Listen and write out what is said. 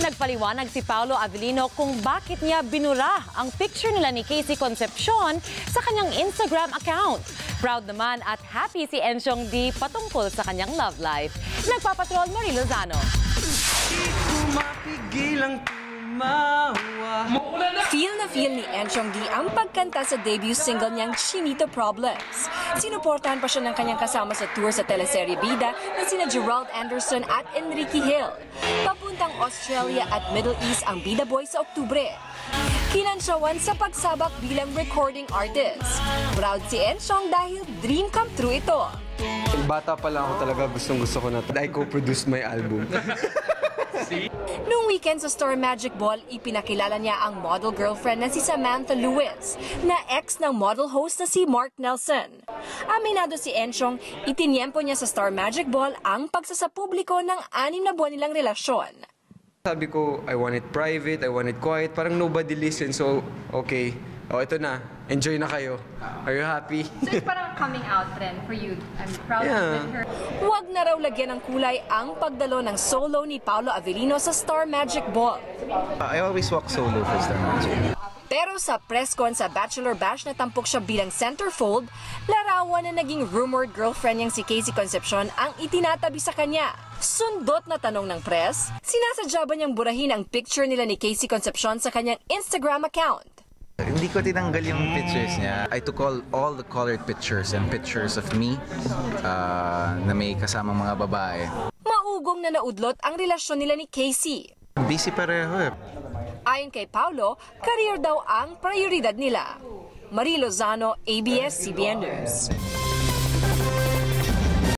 Nagpaliwanag si Paolo Avellino kung bakit niya binura ang picture nila ni Casey Concepcion sa kanyang Instagram account. Proud naman at happy si Ensyong D patungkol sa kanyang love life. Nagpapatrol Marie Lozano. Mapigilang tumawa Feel na feel ni Enchong D ang pagkanta sa debut single niyang Chinito Problems. Sinuportahan pa siya ng kanyang kasama sa tour sa teleserye Bida na sina Gerald Anderson at Enrique Hill. Papuntang Australia at Middle East ang Bida Boy sa Oktubre. Kinansyawan sa pagsabak bilang recording artist. Proud si Enchong dahil dream come true ito. Bata pa lang ako talaga gustong gusto ko na I co-produce my album. Noong weekend sa Star Magic Ball, ipinakilala niya ang model girlfriend na si Samantha Lewis, na ex ng model host na si Mark Nelson. Aminado si Enchong, itiniempo niya sa Star Magic Ball ang pagsasapubliko ng anim na buwan nilang relasyon. Sabi ko, I want it private, I want it quiet. Parang nobody listens, so okay. O, ito na. Enjoy na kayo. Are you happy? So it's parang coming out rin for you. I'm proud Yeah. with her. Huwag na raw lagyan ng kulay ang pagdalo ng solo ni Paolo Avellino sa Star Magic Ball. I always walk solo for Star Magic. Pero sa press con sa Bachelor Bash na tampok siya bilang centerfold, larawan na naging rumored girlfriend niyang si Casey Concepcion ang itinatabi sa kanya. Sundot na tanong ng press, sinasadya ba niyang burahin ang picture nila ni Casey Concepcion sa kanyang Instagram account? Hindi ko tinanggal yung pictures niya. I took all, all the colored pictures and pictures of me uh, na may kasamang mga babae. Maugong na naudlot ang relasyon nila ni Casey. Busy pareho eh. Ayon kay Paulo, career daw ang prioridad nila. Marie Lozano, ABS-CBN News.